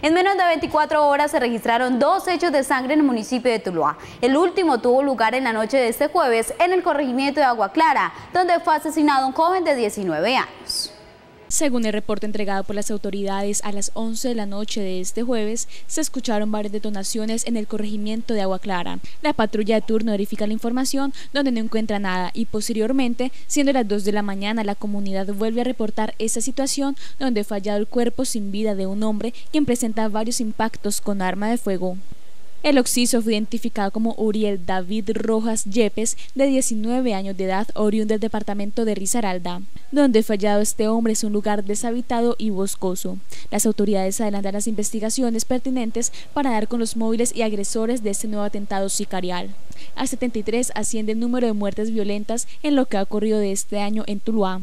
En menos de 24 horas se registraron dos hechos de sangre en el municipio de Tuluá. El último tuvo lugar en la noche de este jueves en el corregimiento de Agua Clara, donde fue asesinado un joven de 19 años. Según el reporte entregado por las autoridades a las 11 de la noche de este jueves, se escucharon varias detonaciones en el corregimiento de Agua Clara. La patrulla de turno verifica la información donde no encuentra nada y posteriormente, siendo las 2 de la mañana, la comunidad vuelve a reportar esa situación donde fallado el cuerpo sin vida de un hombre quien presenta varios impactos con arma de fuego. El occiso fue identificado como Uriel David Rojas Yepes, de 19 años de edad, oriundo del departamento de Risaralda. Donde fallado este hombre es un lugar deshabitado y boscoso. Las autoridades adelantan las investigaciones pertinentes para dar con los móviles y agresores de este nuevo atentado sicarial. A 73 asciende el número de muertes violentas en lo que ha ocurrido de este año en Tuluá.